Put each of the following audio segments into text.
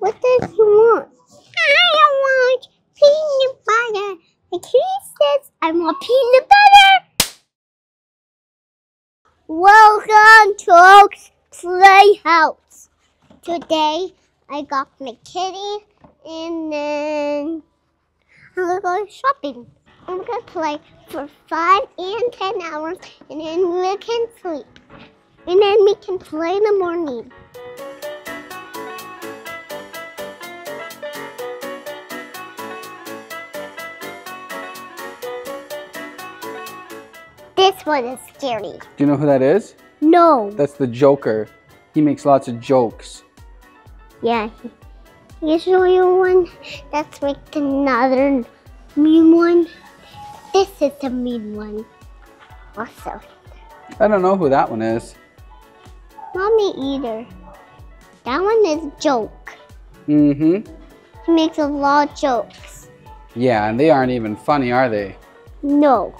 What does you want? I want peanut butter. The kitty says I want peanut butter. Welcome to Oak's Playhouse. Today I got my kitty and then I'm gonna go shopping. I'm gonna play for five and ten hours and then we can sleep. And then we can play in the morning. This one is scary. Do you know who that is? No. That's the Joker. He makes lots of jokes. Yeah. You one that's like another mean one. This is the mean one. Also. I don't know who that one is. Not me either. That one is joke. Mm-hmm. He makes a lot of jokes. Yeah, and they aren't even funny, are they? No.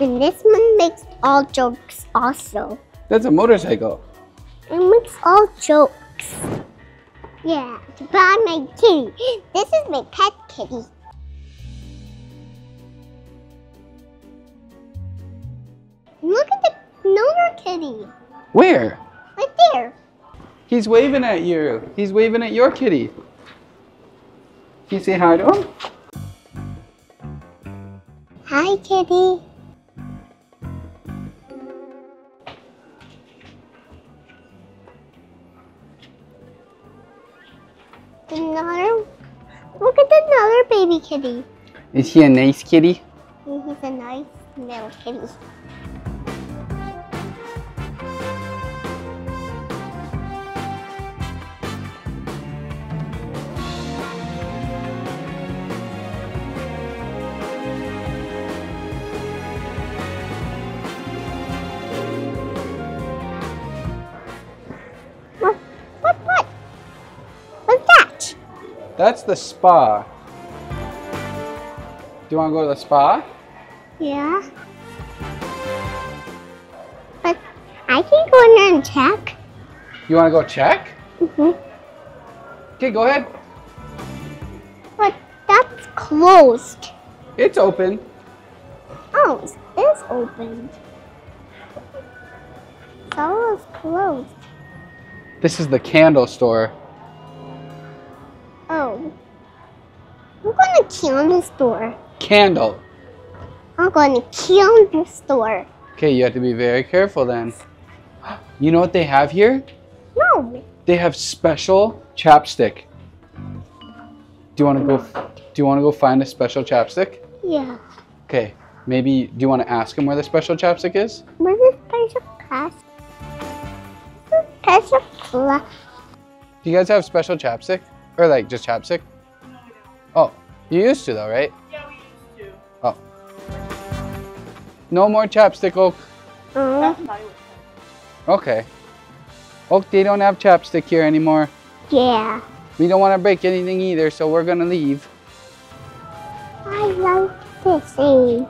And this one makes all jokes also. That's a motorcycle. It makes all jokes. Yeah, to buy my kitty. This is my pet kitty. Look at the another kitty. Where? Right there. He's waving at you. He's waving at your kitty. Can you say hi to him? Hi, kitty. Another. Look at another baby kitty. Is he a nice kitty? He's a nice little kitty. That's the spa. Do you want to go to the spa? Yeah. But I can go in there and check. You want to go check? Mm-hmm. Okay, go ahead. But that's closed. It's open. Oh, it's opened. So it's closed. This is the candle store. Candle store. Candle. I'm going to candle store. Okay, you have to be very careful then. You know what they have here? No. They have special chapstick. Do you want to go? Do you want to go find a special chapstick? Yeah. Okay. Maybe. Do you want to ask them where the special chapstick is? Where's the special class? Special class. Do you guys have special chapstick, or like just chapstick? Oh, you used to though, right? Yeah, we used to. Oh. No more chapstick, Oak. Oh. That's. Okay. Oak, they don't have chapstick here anymore. Yeah. We don't want to break anything either, so we're gonna leave. I love this thing.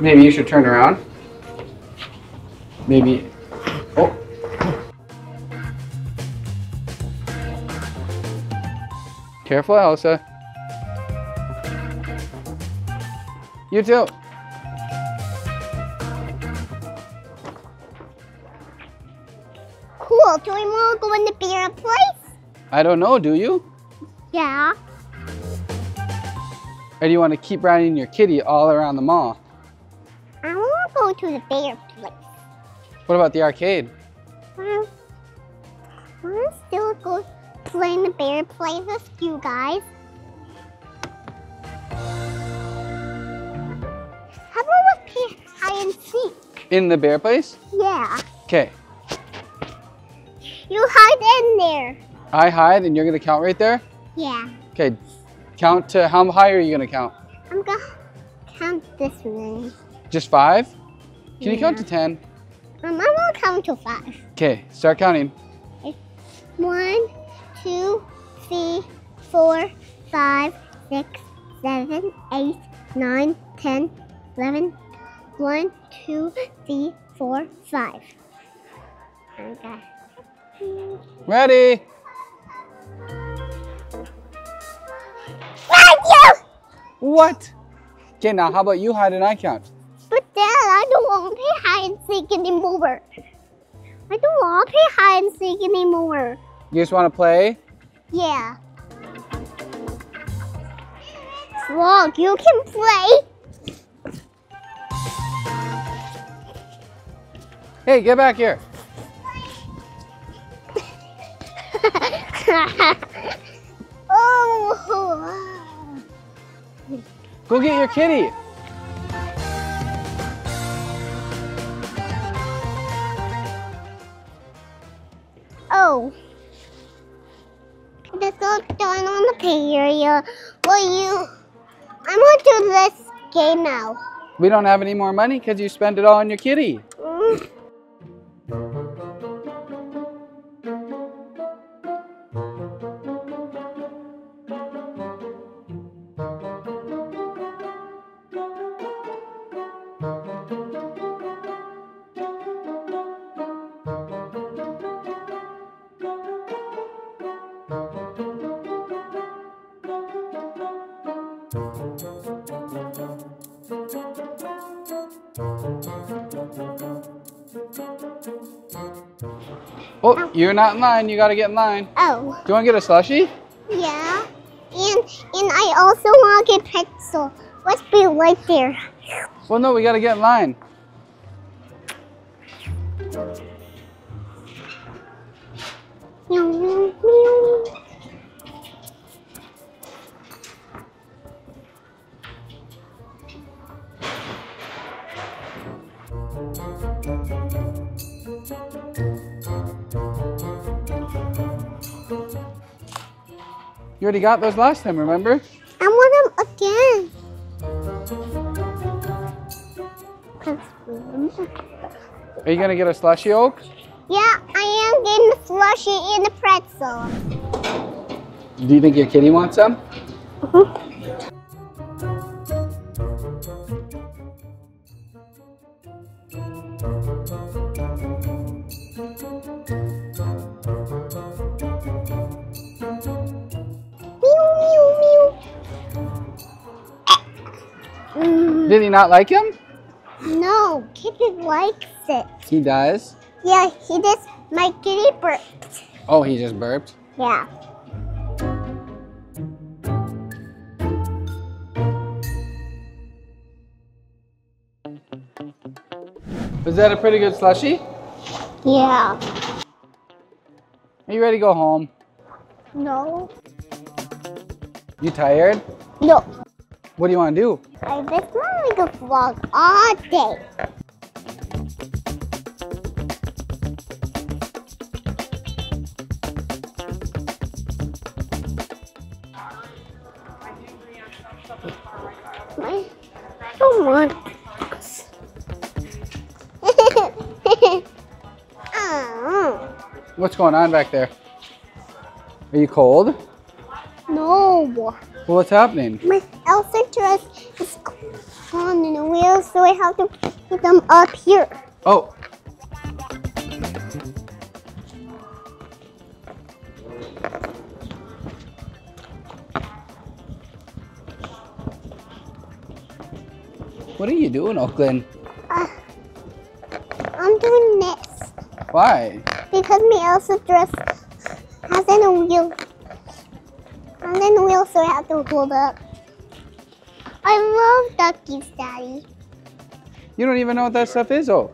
Maybe you should turn around. Maybe. Oh. Careful, Elsa. You too. Cool. Do we want to go in the beer place? I don't know, do you? Yeah. Or do you want to keep riding your kitty all around the mall? I want to go to the bear place. What about the arcade? Well, I want to still go play in the bear place with you guys. How about we play hide and seek? In the bear place? Yeah. Okay. You hide in there. I hide and you're going to count right there? Yeah. Okay. Count to how high are you going to count? I'm gonna count this one. Just five? Can you count to 10? Um, I'm gonna count to five. Okay, start counting. One, two, three, four, five, six, seven, eight, nine, ten, eleven. One, two, three, four, five. Okay. Ready? Thank you! What? Okay, now how about you hide and I count? But Dad, I don't want to play hide and seek anymore. I don't want to play hide and seek anymore. You just want to play? Yeah. Frog, you can play. Hey, get back here. oh. Go get your kitty. Oh. Done on the pay area. Well, you. I'm gonna do this game now. We don't have any more money because you spent it all on your kitty. Mm. Oh, you're not in line. You got to get in line. Oh, Do you want to get a slushie? yeah. And and I also want to get pretzel. Let's be right there. Well, no, we got to get in line. You already got those last time, remember? I want them again. Are you going to get a slushy Oak? Yeah, I am getting the slushy and the pretzel. Do you think your kitty wants some? Meow, Um, Did he not like him? no, Kitty likes it. He does. Yeah, he just my kitty burped. Oh, he just burped. Yeah. Was that a pretty good slushy? Yeah. Are you ready to go home? No. You tired? No. What do you want to do? I just want to go vlog all day. I don't want. What's going on back there? Are you cold? no. Well, what's happening? My Elsa dress is on the wheel, so I have to put them up here. Oh. What are you doing, Oakland? Uh, I'm doing this Why? because my Elsa dress has in a wheel. And then the wheel, so I have to hold up. I love duckies, Daddy. You don't even know what that stuff is, oh.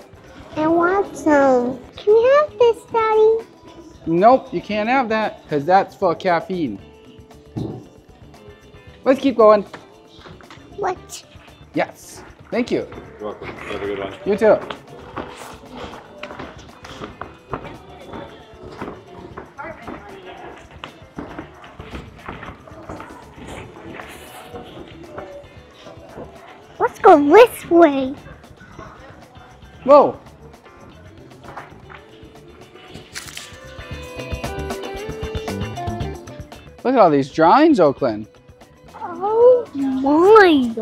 I want some. Can you have this, Daddy? Nope, you can't have that because that's full of caffeine. Let's keep going. What? Yes. Thank you. You're welcome. Have a good one. You too. Go this way. Whoa. Look at all these drawings, Oakland. Oh my.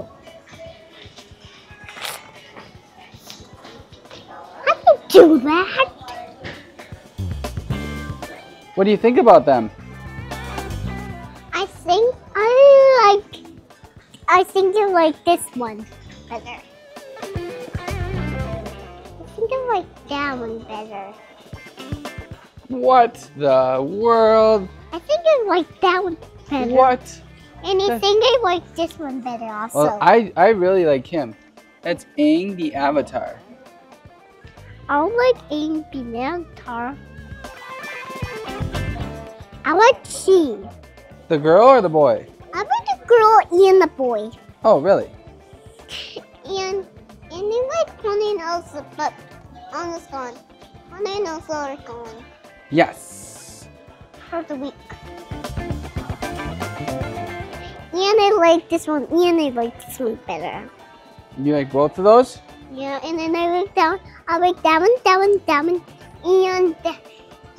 I can do that. What do you think about them? I think I like. I think I like this one better. I think I like that one better. What the world? I think I like that one better. What? And I think I like this one better also. Well, I, I really like him. That's Aang the Avatar. I like Aang Binantar. I like she. The girl or the boy? I like the girl and the boy. Oh, really? And and they like something else, but almost gone. Something else are gone Yes. for the week. And I like this one, and I like this one better. You like both of those? Yeah, and then I like that one, I like that one, that one, that one, and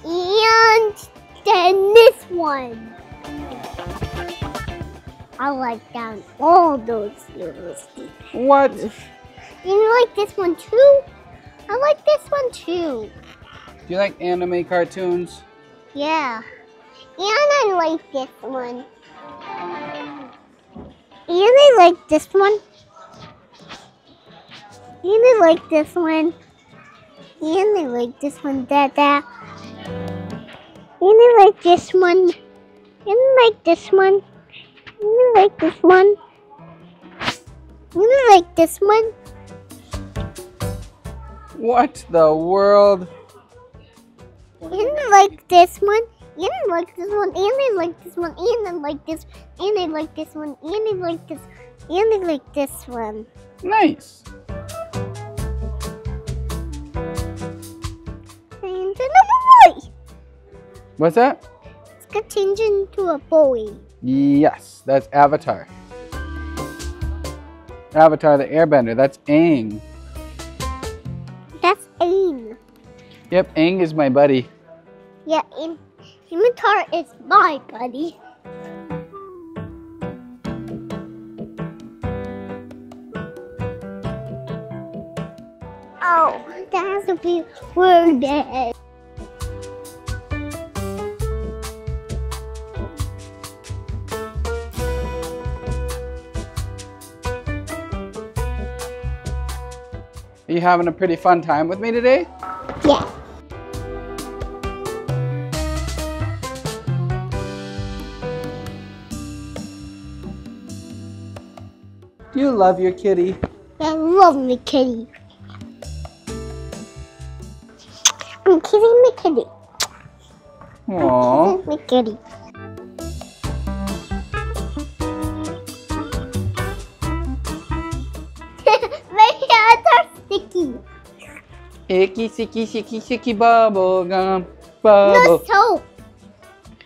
and then this one. I like down all those little Steve. What? You like this one too? I like this one too. Do you like anime cartoons? Yeah. And I like this one. And I like this one. And I like this one. And I like this one, Dada. And I like this one. And I like this one. I like this one. You like this one. What the world? I like this one. And I like this one. And I like this one. And I like this. And I like this one. And I like this. And I like this one. Nice. And another boy. What's that? It's gonna change into a boy. Yes, that's Avatar. Avatar the Airbender. That's Aang. That's Aang. Yep, Aang is my buddy. Yeah, and Imitar is my buddy. Oh, that has to be you having a pretty fun time with me today? Yeah. Do you love your kitty? I love my kitty. I'm kissing my kitty. Aww. My kitty. Icky, sicky, sicky, sicky, bubble gum, bubble. soap.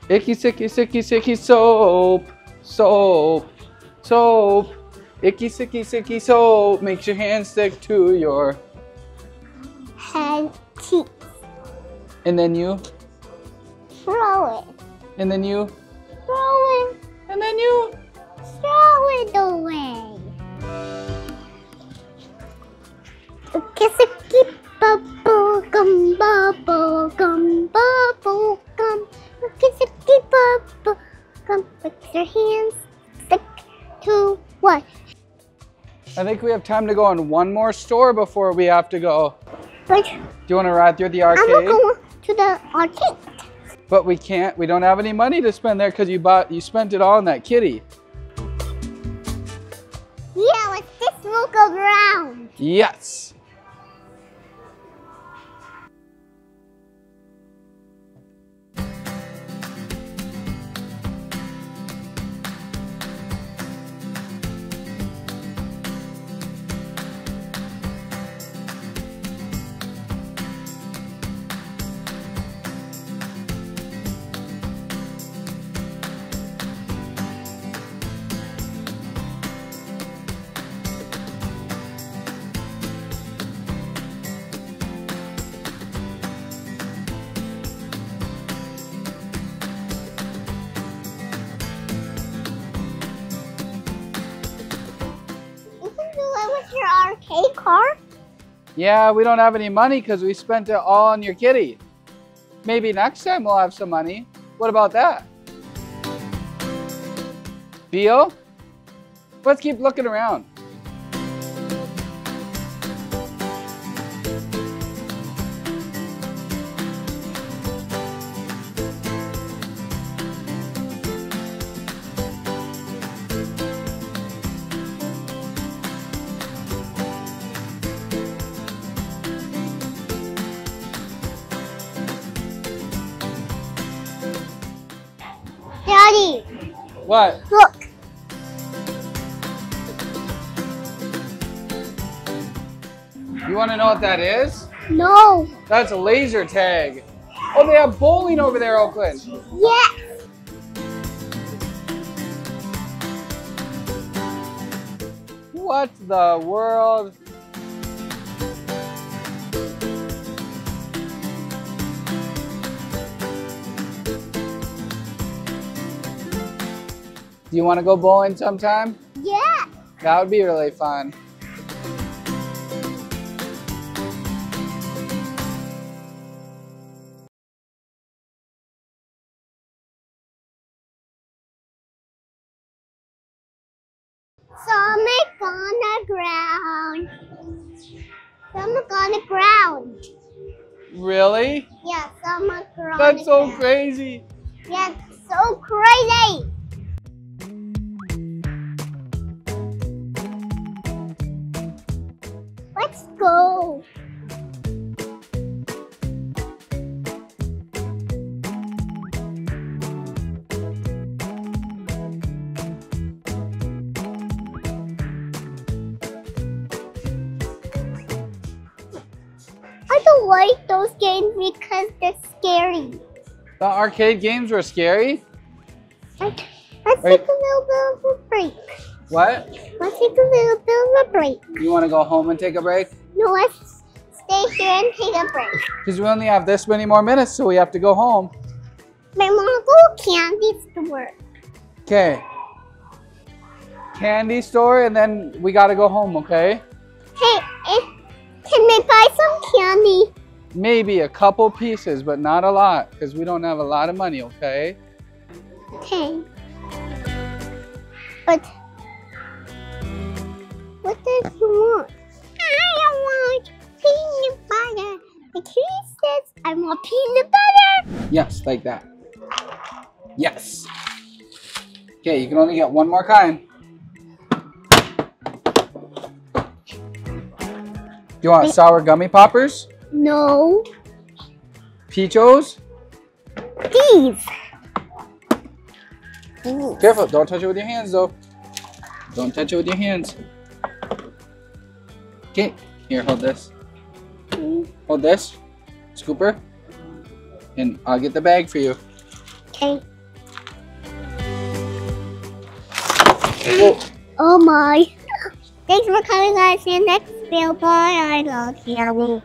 Icky, sicky, sicky, sicky, soap, soap, soap. Icky, sicky, sicky, soap makes your hands stick to your. And teeth. And then you, Throw it. and then you, Throw it. and then you. Throw it away. A keep bubble gum bubble gum bubble gum. Kiss a keep bubble gum. With your hands stick to what? I think we have time to go in one more store before we have to go. Which Do you want to ride through the arcade? I'm gonna arcade? go to the arcade. But we can't. We don't have any money to spend there because you bought, you spent it all on that kitty. Yeah, let's just look around. Yes. Yeah, we don't have any money because we spent it all on your kitty. Maybe next time we'll have some money. What about that? Theo? Let's keep looking around. What? look. You want to know what that is? No. That's a laser tag. Oh, they have bowling over there, Oakland. Yes. What the world? Do you want to go bowling sometime? Yeah. That would be really fun. Stomach on the ground. Stomach on the ground. Really? Yeah, stomach on That's the so ground. crazy. Yeah, so crazy. Don't like those games because they're scary. The arcade games were scary. Let's, let's Wait. take a little bit of a break. What? Let's take a little bit of a break. You want to go home and take a break? No, let's stay here and take a break. Because we only have this many more minutes, so we have to go home. My mom go candy store. Okay. Candy store, and then we got to go home, okay? Hey, can I buy some candy? Maybe a couple pieces, but not a lot, because we don't have a lot of money, okay? Okay. But what does you want? I want peanut butter. The kid says I want peanut butter. Yes, like that. Yes. Okay, you can only get one more kind. You want sour gummy poppers? No, Peachos? these. These. Careful, don't touch it with your hands though. Don't touch it with your hands. Okay, here, hold this. Mm. Hold this, scooper, and I'll get the bag for you. Okay. Oh, Oh my. Thanks for coming guys. See you next Bye. I love you.